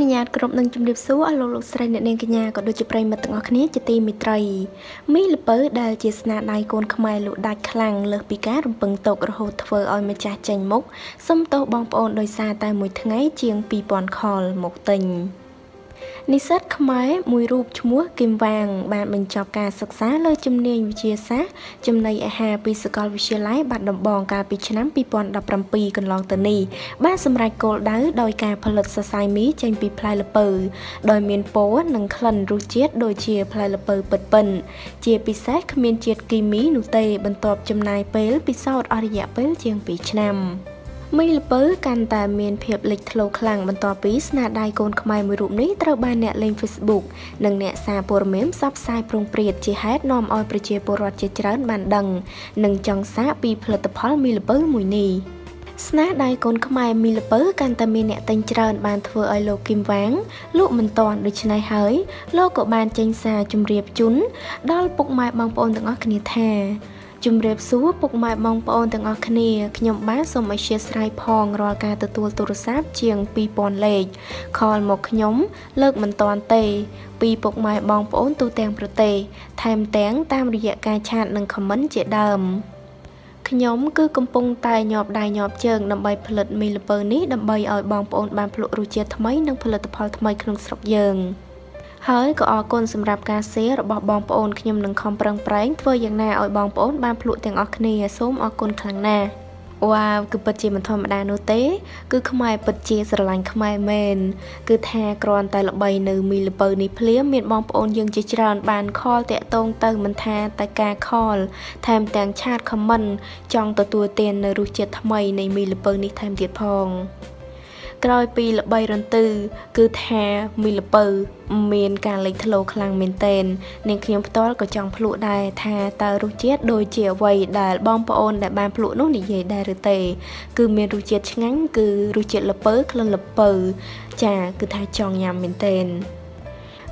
នុញ្ញាតគ្រប់នឹងជម្រាបសួរអស់លោកលោកស្រីអ្នកនាងកញ្ញាក៏ដូចជាប្រិយមិត្តទាំងអស់គ្នាជាទីមេត្រីមីលពៅដែលជាស្នាដៃកូនខ្មែរលក់ដាច់ខ្លាំងលើសពីការរំពឹងទុករហូតធ្វើឲ្យម្ចាស់ចេញមុខសុំទោសបងប្អូនដោយសារតែមួយថ្ងៃជាង2000ខលមកទិញ និស្សិតខ្មែរមួយរូបឈ្មោះគឹមវាង បានបញ្ចប់ការសិក្សាលើជំនាញវិទ្យាសាស្ត្រចំណីអាហារពីសាកលវិទ្យាល័យបាត់ដំបងកាលពីឆ្នាំ2017កន្លងទៅនេះបានសម្រេចគោលដៅដោយការផលិតសរសៃមីចេញពីផ្លែល្ពៅដោយមានពណ៌និងក្លិនរសជាតិដូចជាផ្លែល្ពៅពិតពិនជាពិសេសគ្មានជាតិគីមីនោះទេបន្ទាប់ចំណាយពេលពិសោធន៍អស់រយៈពេលជាង2ឆ្នាំ។ មីលពៅកាន់តែមានភាពលេចធ្លោខ្លាំងបន្ទាប់ពីស្នាដៃកូនខ្មែរមួយរូបនេះត្រូវបានអ្នកលេង Facebook និងអ្នកសារព័ត៌មានផ្សព្វផ្សាយប្រងព្រាតជាហេតុនាំឲ្យប្រជាពលរដ្ឋជាច្រើនបានដឹងនិងចង់សាកពីផលិតផលមីលពៅមួយនេះស្នាដៃកូនខ្មែរមីលពៅកាន់តែមានអ្នកទិញច្រើនបានធ្វើឲ្យលោកគឹមវាងលក់មិនទាន់ដូច្នេះហើយលោកក៏បានចេញសារជម្រាបជូនដល់ពុកម៉ែបងប្អូនទាំងអស់គ្នាថា ជំរាបសួរពុកម៉ែបងប្អូនទាំងអស់គ្នាខ្ញុំបាទសូមអធិស្ឋានផងរាល់ការទទួលទូរស័ព្ទជាង2000លេខខលមកខ្ញុំ លើកមិនតាន់ទេ ពីពុកម៉ែបងប្អូនទូទាំងប្រទេសថែមទាំងតាមរយៈការឆាតនិងខមមិនជាដើមខ្ញុំគឺកំពុងតែញាប់ដៃញាប់ជើងដើម្បីផលិតមីល្ពៅនេះដើម្បីឲ្យបងប្អូនបានភ្លក់រសជាតិថ្មីនិងផលិតផលថ្មីក្នុងស្រុកយើង។ ហើយក៏អរគុណសម្រាប់ការ share របស់បងប្អូនខ្ញុំនឹងខំប្រឹងប្រែងធ្វើយ៉ាងណាឲ្យបងប្អូនបានភ្លក់ទាំងអស់គ្នាសូមអរគុណខ្លាំងណាស់វ៉ាវគឺពិតជាមិនធម្មតានោះទេ គឺខ្មែរពិតជាស្រឡាញ់ខ្មែរមែនគឺថាគ្រាន់តែល្បីនៅមីលពៅនេះភ្លាមមានបងប្អូនយើងជាច្រើនបានខលតាក់តងទៅមិនថាតែការខលថែមទាំងឆាតខមមិនចង់ទទួលទាននៅរសជាតិថ្មីនៃមីលពៅនេះថែមទៀតផង ក្រោយពីល្បីរន្ទឺគឺថាមីលពៅ មានការលេចធ្លោខ្លាំងមែនទែននាងខ្ញុំផ្ទាល់ក៏ចង់ភ្លក់ដែរថាតើរសជាតិដូចជាអ្វីដែលបងប្អូនដែលបានភ្លក់នោះនិយាយដែរឬទេ គឺមានរសជាតិឆ្ងាញ់គឺរសជាតិល្ពៅក្លិនល្ពៅចាគឺថាចង់ញ៉ាំមែនទែន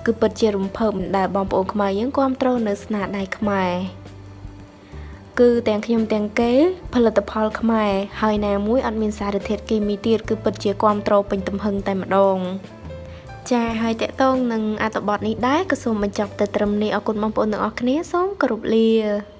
គឺពិតជារំភើបមិនដែលបងប្អូនខ្មែរយើងគ្រប់គ្រងនៅស្នាដៃខ្មែរ គឺទាំងខ្ញុំទាំងគេ ផលិតផលខ្មែរហើយណាមួយអត់មានសារធាតុគីមីទៀតគឺពិតជាគ្រប់ត្រូលពេញទំហឹងតែម្ដងចាហើយតកតងនឹងអត្ថបទនេះដែរក៏សូមបញ្ចប់ទៅត្រឹមនេះអរគុណបងប្អូនទាំងអស់គ្នាសូមគោរពលា